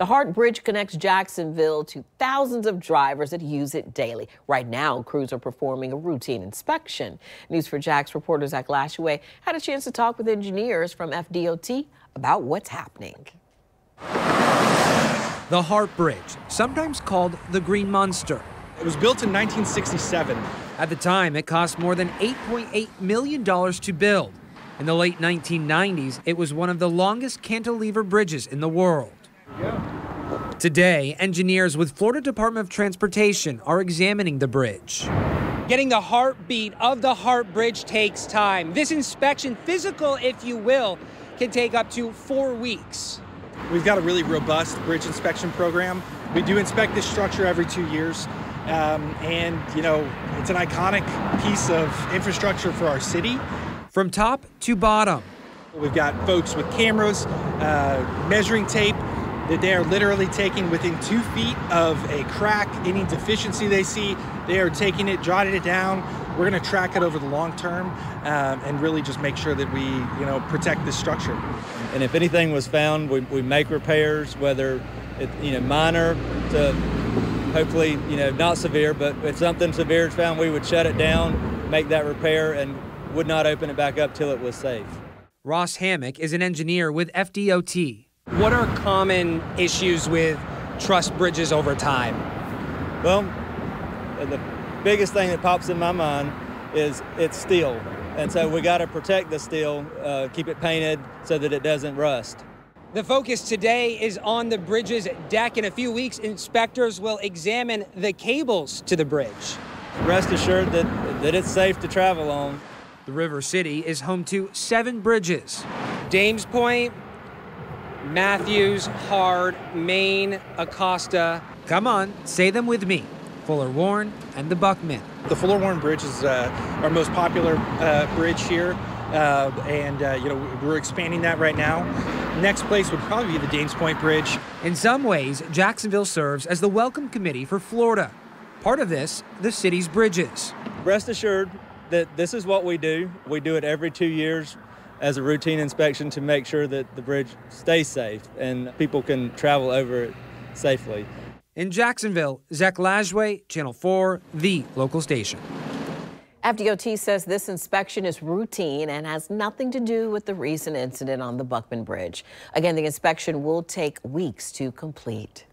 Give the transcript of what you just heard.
The Hart Bridge connects Jacksonville to thousands of drivers that use it daily. Right now, crews are performing a routine inspection. News4JAX reporter Zac Lashway had a chance to talk with engineers from FDOT about what's happening. The Hart Bridge, sometimes called the Green Monster. It was built in 1967. At the time, it cost more than $8.8 million to build. In the late 1990s, it was one of the longest cantilever bridges in the world. Today, engineers with Florida Department of Transportation are examining the bridge. Getting the heartbeat of the Hart Bridge takes time. This inspection, physical if you will, can take up to four weeks. We've got a really robust bridge inspection program. We do inspect this structure every two years. Um, and, you know, it's an iconic piece of infrastructure for our city. From top to bottom. We've got folks with cameras, uh, measuring tape, that they are literally taking within two feet of a crack, any deficiency they see, they are taking it, jotting it down. We're going to track it over the long term um, and really just make sure that we, you know, protect this structure. And if anything was found, we, we make repairs, whether it, you know, minor to hopefully, you know, not severe, but if something severe is found, we would shut it down, make that repair, and would not open it back up till it was safe. Ross Hammock is an engineer with FDOT. What are common issues with truss bridges over time? Well, the biggest thing that pops in my mind is it's steel. And so we got to protect the steel, uh, keep it painted so that it doesn't rust. The focus today is on the bridge's deck. In a few weeks, inspectors will examine the cables to the bridge. Rest assured that, that it's safe to travel on. The River City is home to seven bridges. Dames Point, Matthews, Hart, Main, Acosta. Come on, say them with me. Fuller Warren and the Buckman. The Fuller Warren Bridge is uh, our most popular uh, bridge here. Uh, and uh, you know we're expanding that right now. Next place would probably be the Dames Point Bridge. In some ways, Jacksonville serves as the welcome committee for Florida. Part of this, the city's bridges. Rest assured that this is what we do. We do it every two years as a routine inspection to make sure that the bridge stays safe and people can travel over it safely. In Jacksonville, Zac Lashway, Channel 4, the local station. FDOT says this inspection is routine and has nothing to do with the recent incident on the Buckman Bridge. Again, the inspection will take weeks to complete.